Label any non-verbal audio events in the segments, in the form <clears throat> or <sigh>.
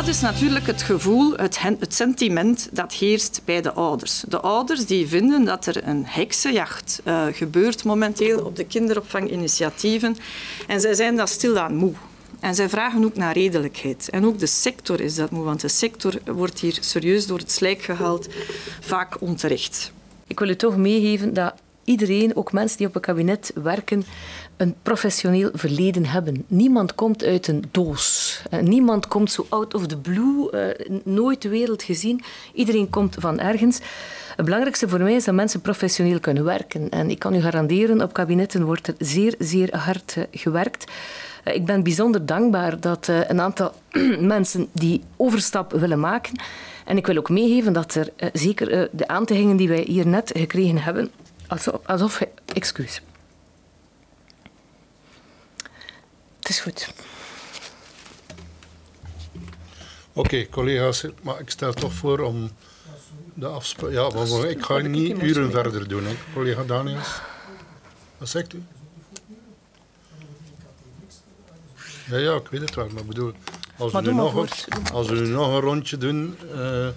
dat is natuurlijk het gevoel, het, het sentiment dat heerst bij de ouders. De ouders die vinden dat er een heksenjacht uh, gebeurt momenteel op de kinderopvanginitiatieven. En zij zijn dat stilaan moe. En zij vragen ook naar redelijkheid. En ook de sector is dat moe, want de sector wordt hier serieus door het slijk gehaald, vaak onterecht. Ik wil u toch meegeven dat iedereen, ook mensen die op een kabinet werken, een professioneel verleden hebben. Niemand komt uit een doos. Eh, niemand komt zo out of the blue, uh, nooit de wereld gezien. Iedereen komt van ergens. Het belangrijkste voor mij is dat mensen professioneel kunnen werken. En ik kan u garanderen, op kabinetten wordt er zeer, zeer hard uh, gewerkt. Ik ben bijzonder dankbaar dat een aantal <clears throat> mensen die overstap willen maken. En ik wil ook meegeven dat er zeker de aantijgingen die wij hier net gekregen hebben, alsof, alsof excuus. Het is goed. Oké, okay, collega's, maar ik stel toch voor om de afspraak. Ja, maar ik ga niet uren verder doen, hè. collega Daniels. Wat zegt u? Ja, ja, ik weet het wel, maar bedoel, als we, nu nog, als we nu nog een rondje doen uh,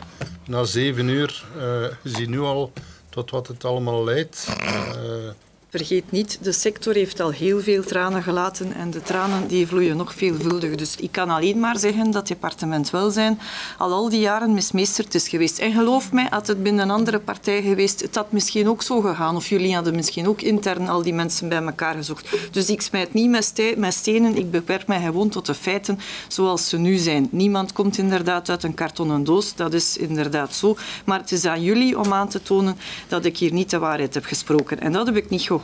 na zeven uur, uh, je ziet nu al tot wat het allemaal leidt. Uh, Vergeet niet, de sector heeft al heel veel tranen gelaten en de tranen die vloeien nog veelvuldig. Dus ik kan alleen maar zeggen dat departement welzijn al al die jaren mismeesterd is geweest. En geloof mij, had het binnen een andere partij geweest, het had misschien ook zo gegaan. Of jullie hadden misschien ook intern al die mensen bij elkaar gezocht. Dus ik smijt niet met stenen, ik beperk mij gewoon tot de feiten zoals ze nu zijn. Niemand komt inderdaad uit een kartonnen doos, dat is inderdaad zo. Maar het is aan jullie om aan te tonen dat ik hier niet de waarheid heb gesproken. En dat heb ik niet gehoord.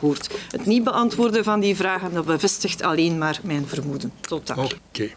Het niet beantwoorden van die vragen dat bevestigt alleen maar mijn vermoeden. Tot daar. Oké.